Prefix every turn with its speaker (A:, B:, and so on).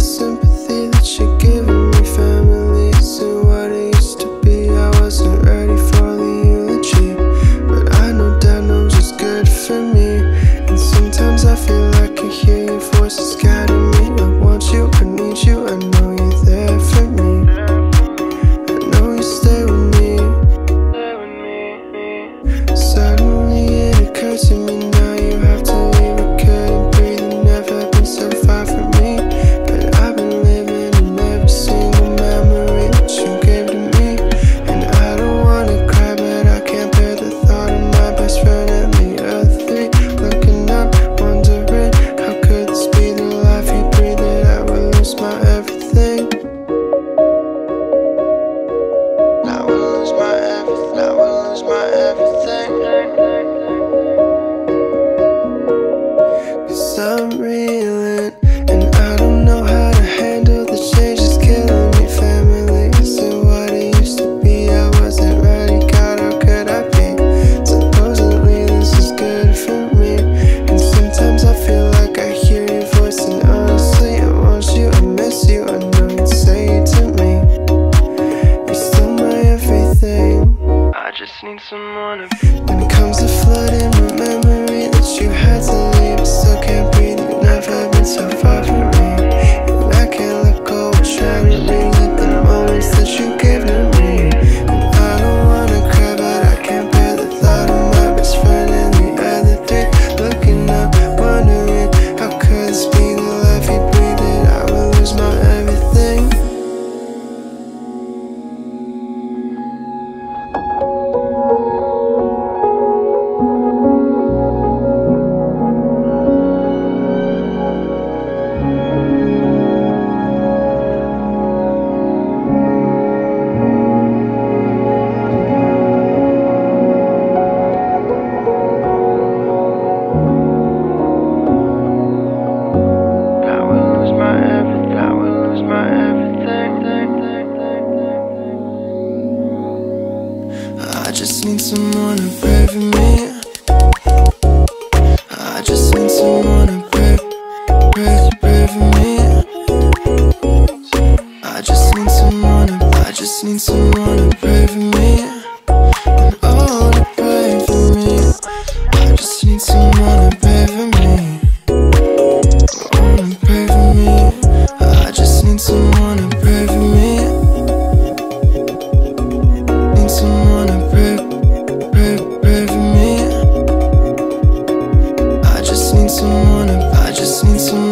A: so just need someone to
B: When it comes to flooding, remembering that you had to leave, I still can't breathe. You've never been so far from need someone to pray for me. I just need someone to pray, pray, pray for me. I just need someone to, I just need someone to pray for me. me some